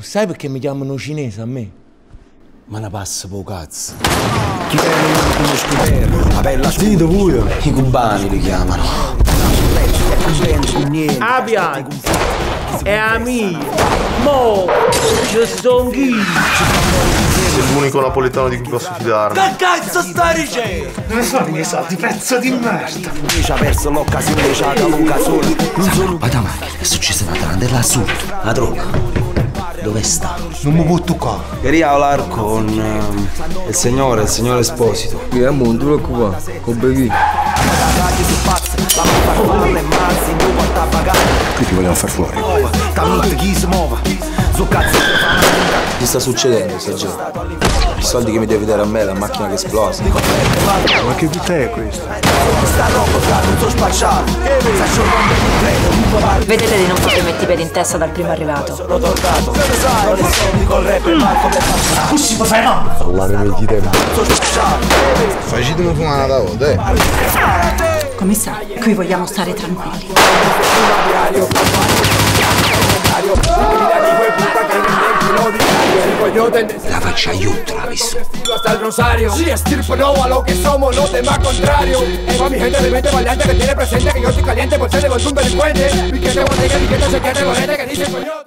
Sai perché mi chiamano cinese a me? Ma ne passa po' cazzo. Chi viene non conosco La bella Dito pure. I cubani li chiamano. Abian! È a me! Mo! Io sono chi? Sei l'unico napoletano di cui posso fidarmi. Che cazzo stai dicendo? Dove sono i miei soldi, pezzo di merda? Invece ha perso l'occasione, c'ha la lunga sola Non solo Ma da macchina è successa una tarantella assurda. La droga. Dove sta? Non mi può toccare. Quería hablar con ehm, il signore, il signore Esposito Che è mondo lo qua, con bevi. Qui ti vogliono far fuori. Che sta succedendo, sergente? I soldi che mi devi dare a me, la macchina che esplosa. Ma che vita è questa? Vedete di non farvi metti i piedi in testa dal primo arrivato. Così mi fai no? Facitemi fumare da volta, eh. Commissario, qui vogliamo stare tranquilli. La faccia l'ha visto. hasta el rosario. Si estirpo no a lo que somos los demás contrarios. Tengo a mi gente de mente valiente que tiene presente que yo estoy caliente por ser de un delincuente. Y que te botella y que te se quede que dice coño.